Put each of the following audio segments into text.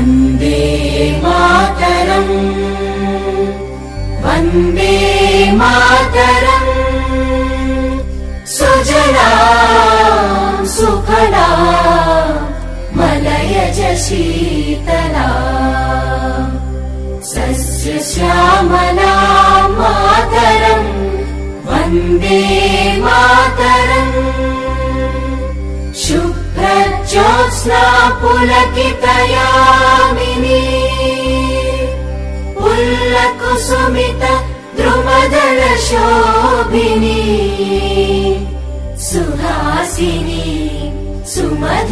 वन्दे मातरम् वन्दे मातरम् सुजला सुखदा मलय शीतला सस्य श्यामला ज्योत्स्नापुलकितयामिनि पुल्लकुसुमित द्रुमजलशोभि सुहासिनी सुमधुरभाषिनि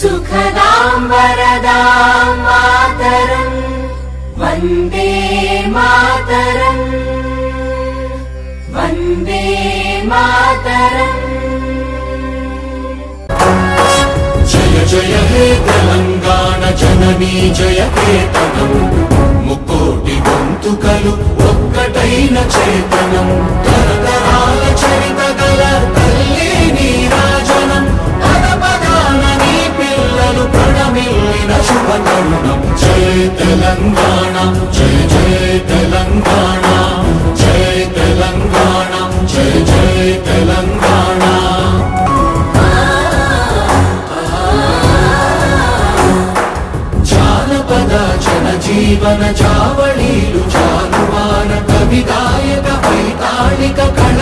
सुखदाम्बरदा मातरम् वन्दे मातरम् वन्दे मातरम् జయ హే తెలంగాణ జననీ జయ కేతనం ముక్కోటి గొంతుకలు ఒక్కటైన చేతనం తరతరాల చరిత గల తల్లి నీరాజనం పద పదాన నీ పిల్లలు ప్రణమిల్లిన శుభ తరుణం జయ తెలంగాణ జయ జయ తెలంగాణ चावळीरुचानुवान कविदायक वैतालिक कण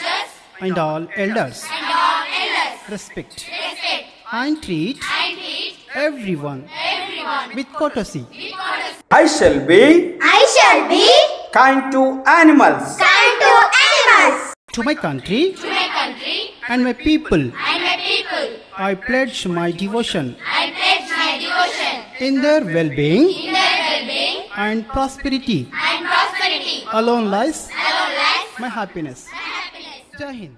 and all elders. Respect. And treat everyone with courtesy. I shall be. I shall be kind to animals. Kind to animals. To my country. To my country. And my people. And my people. I pledge my devotion. I pledge my devotion. In their well-being. In their well-being. And prosperity. And prosperity. Alone lies. Alone lies. My happiness. متهم